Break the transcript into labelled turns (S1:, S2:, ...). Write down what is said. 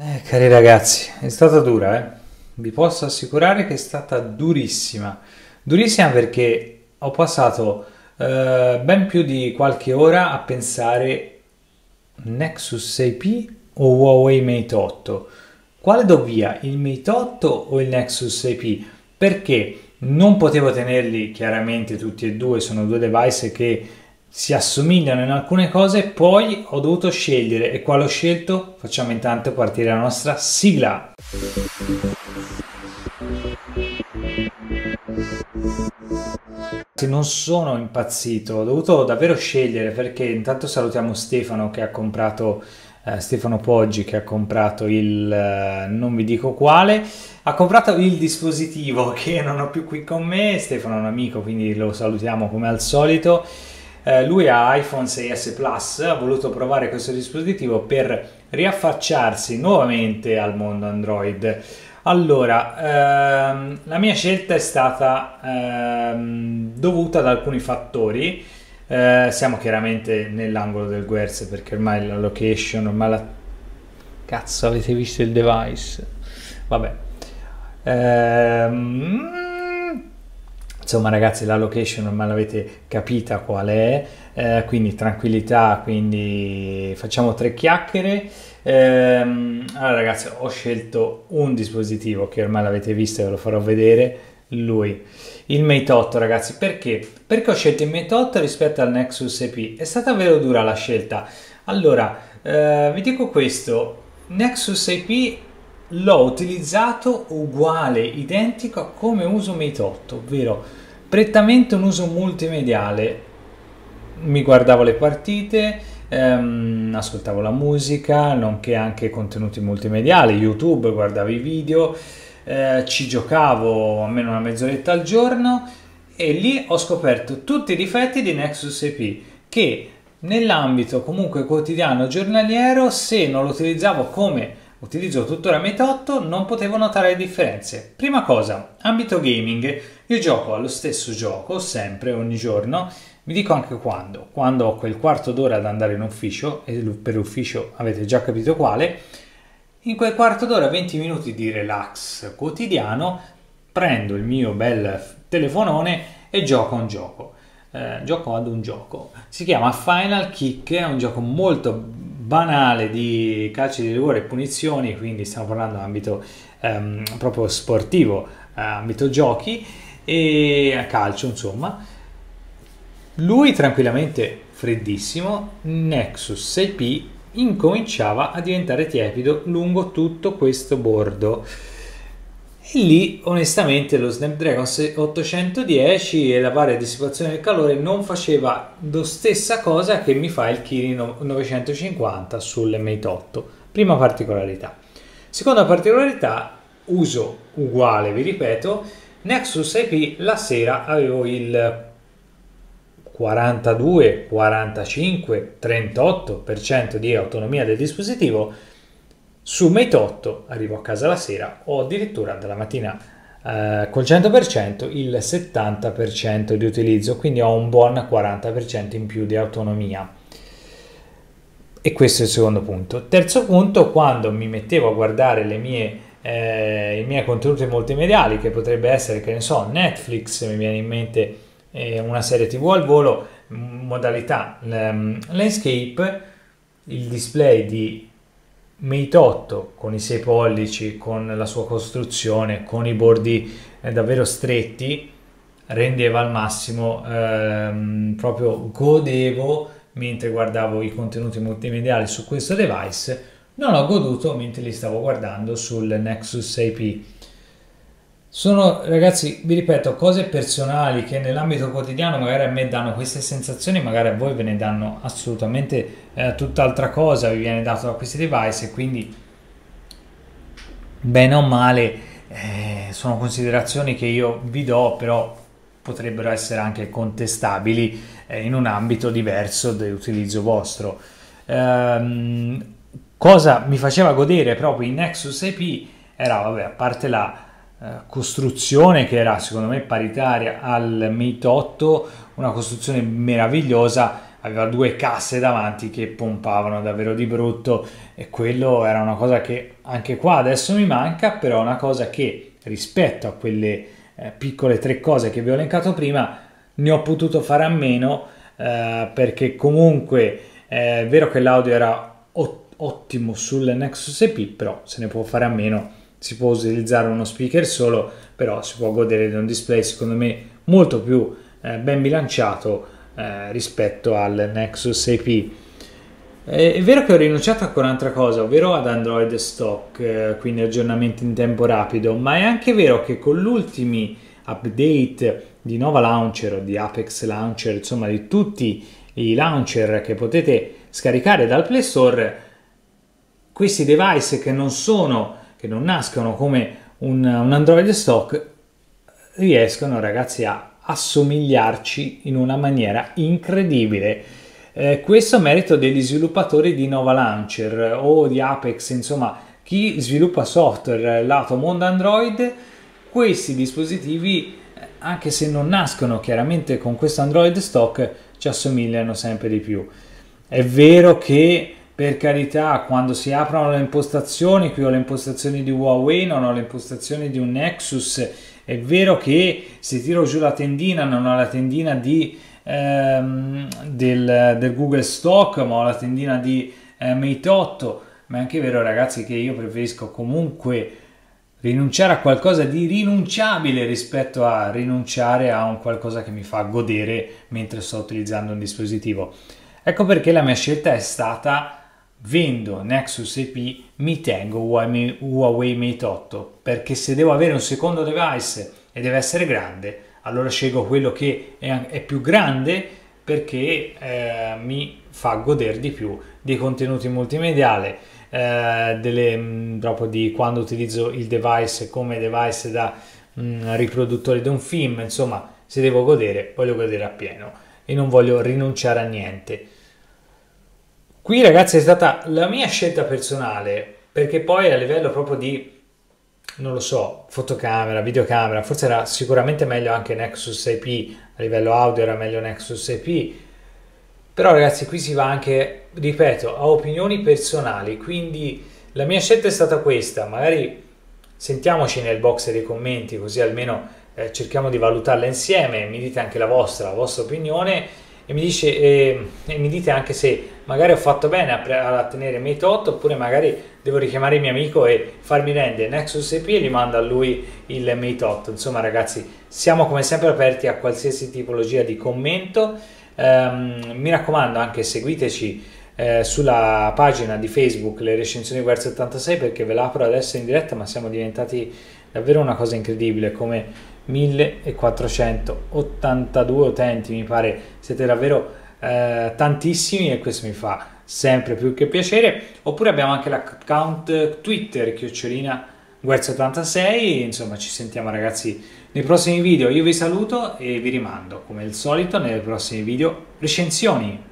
S1: Eh, cari ragazzi, è stata dura, eh? Vi posso assicurare che è stata durissima. Durissima perché ho passato eh, ben più di qualche ora a pensare Nexus 6P o Huawei Mate 8. Quale do via, il Mate 8 o il Nexus 6P? Perché non potevo tenerli chiaramente tutti e due, sono due device che si assomigliano in alcune cose, poi ho dovuto scegliere e quale ho scelto? Facciamo intanto partire la nostra sigla. Non sono impazzito, ho dovuto davvero scegliere perché intanto salutiamo Stefano che ha comprato eh, Stefano Poggi che ha comprato il eh, non vi dico quale ha comprato il dispositivo che non ho più qui con me Stefano è un amico quindi lo salutiamo come al solito eh, lui ha iPhone 6S Plus, ha voluto provare questo dispositivo per riaffacciarsi nuovamente al mondo Android. Allora, ehm, la mia scelta è stata ehm, dovuta ad alcuni fattori. Eh, siamo chiaramente nell'angolo del Guerz perché ormai la location, ormai la... Cazzo, avete visto il device? Vabbè. Ehm, insomma ragazzi la location ormai l'avete capita qual è eh, quindi tranquillità quindi facciamo tre chiacchiere. Ehm, allora ragazzi ho scelto un dispositivo che ormai l'avete visto e ve lo farò vedere lui. Il Mate 8 ragazzi perché? Perché ho scelto il Mate 8 rispetto al Nexus EP è stata vero dura la scelta? Allora eh, vi dico questo. Nexus EP l'ho utilizzato uguale, identico come uso Mate 8, ovvero prettamente un uso multimediale. Mi guardavo le partite, ehm, ascoltavo la musica, nonché anche contenuti multimediali, YouTube, guardavo i video, eh, ci giocavo almeno una mezz'oretta al giorno e lì ho scoperto tutti i difetti di Nexus EP che nell'ambito comunque quotidiano giornaliero se non lo utilizzavo come utilizzo tuttora Mate 8, non potevo notare le differenze. Prima cosa, ambito gaming, io gioco allo stesso gioco sempre, ogni giorno, vi dico anche quando, quando ho quel quarto d'ora ad andare in ufficio, e per l'ufficio avete già capito quale, in quel quarto d'ora, 20 minuti di relax quotidiano, prendo il mio bel telefonone e gioco a un gioco. Eh, gioco ad un gioco. Si chiama Final Kick, è un gioco molto banale di calci di rigore e punizioni, quindi stiamo parlando ambito ehm, proprio sportivo, eh, ambito giochi e a calcio insomma. Lui tranquillamente freddissimo, Nexus 6P incominciava a diventare tiepido lungo tutto questo bordo e lì onestamente lo Snapdragon 810 e la varia dissipazione del calore non faceva la stessa cosa che mi fa il Kirin 950 sull'Mate 8 prima particolarità. Seconda particolarità uso uguale vi ripeto Nexus IP la sera avevo il 42 45 38% di autonomia del dispositivo su Mate 8 arrivo a casa la sera o addirittura dalla mattina eh, col 100% il 70% di utilizzo, quindi ho un buon 40% in più di autonomia. E questo è il secondo punto. Terzo punto, quando mi mettevo a guardare le mie, eh, i miei contenuti multimediali, che potrebbe essere, che ne so, Netflix, mi viene in mente eh, una serie tv al volo, modalità um, landscape, il display di 8 con i 6 pollici, con la sua costruzione, con i bordi eh, davvero stretti, rendeva al massimo, ehm, proprio godevo mentre guardavo i contenuti multimediali su questo device, non ho goduto mentre li stavo guardando sul Nexus 6P sono ragazzi, vi ripeto, cose personali che nell'ambito quotidiano magari a me danno queste sensazioni, magari a voi ve ne danno assolutamente eh, tutt'altra cosa, vi viene dato da questi device e quindi bene o male eh, sono considerazioni che io vi do, però potrebbero essere anche contestabili eh, in un ambito diverso dell'utilizzo vostro. Ehm, cosa mi faceva godere proprio in Nexus EP era, vabbè, a parte la costruzione che era secondo me paritaria al Mate 8, una costruzione meravigliosa, aveva due casse davanti che pompavano davvero di brutto e quello era una cosa che anche qua adesso mi manca, però una cosa che rispetto a quelle eh, piccole tre cose che vi ho elencato prima ne ho potuto fare a meno eh, perché comunque è vero che l'audio era ottimo sul Nexus EP, però se ne può fare a meno, si può utilizzare uno speaker solo, però si può godere di un display secondo me molto più eh, ben bilanciato eh, rispetto al Nexus AP. È vero che ho rinunciato a un'altra cosa, ovvero ad Android Stock, eh, quindi aggiornamenti in tempo rapido, ma è anche vero che con gli ultimi update di Nova Launcher o di Apex Launcher, insomma di tutti i launcher che potete scaricare dal Play Store, questi device che non sono, che non nascono come un, un Android stock, riescono ragazzi a assomigliarci in una maniera incredibile. Eh, questo merito degli sviluppatori di Nova Launcher o di Apex, insomma, chi sviluppa software lato mondo Android, questi dispositivi, eh, anche se non nascono chiaramente con questo Android stock, ci assomigliano sempre di più. È vero che per carità, quando si aprono le impostazioni, qui ho le impostazioni di Huawei, non ho le impostazioni di un Nexus, è vero che se tiro giù la tendina non ho la tendina di, ehm, del, del, Google Stock, ma ho la tendina di eh, Mate 8, ma è anche vero ragazzi che io preferisco comunque rinunciare a qualcosa di rinunciabile rispetto a rinunciare a un qualcosa che mi fa godere mentre sto utilizzando un dispositivo. Ecco perché la mia scelta è stata vendo Nexus EP mi tengo Huawei Mate 8 perché se devo avere un secondo device e deve essere grande allora scelgo quello che è, più grande perché eh, mi fa godere di più dei contenuti multimediali eh, mh, proprio di quando utilizzo il device come device da mh, riproduttore di un film insomma se devo godere voglio godere appieno e non voglio rinunciare a niente Qui ragazzi è stata la mia scelta personale perché poi a livello proprio di, non lo so, fotocamera, videocamera, forse era sicuramente meglio anche Nexus IP, a livello audio era meglio Nexus IP, però ragazzi qui si va anche, ripeto, a opinioni personali, quindi la mia scelta è stata questa, magari sentiamoci nel box dei commenti così almeno eh, cerchiamo di valutarla insieme, mi dite anche la vostra, la vostra opinione e mi, dice, eh, e mi dite anche se magari ho fatto bene a, a tenere Mate 8 oppure magari devo richiamare il mio amico e farmi rendere Nexus EP e gli mando a lui il Mate 8 insomma ragazzi siamo come sempre aperti a qualsiasi tipologia di commento. Um, mi raccomando anche seguiteci eh, sulla pagina di Facebook le recensioni Guerz 86 perché ve l'apro adesso in diretta ma siamo diventati davvero una cosa incredibile come 1482 utenti mi pare siete davvero eh, tantissimi e questo mi fa sempre più che piacere. Oppure abbiamo anche l'account Twitter chiocciolina Guerz86 insomma ci sentiamo ragazzi nei prossimi video. Io vi saluto e vi rimando come al solito nei prossimi video recensioni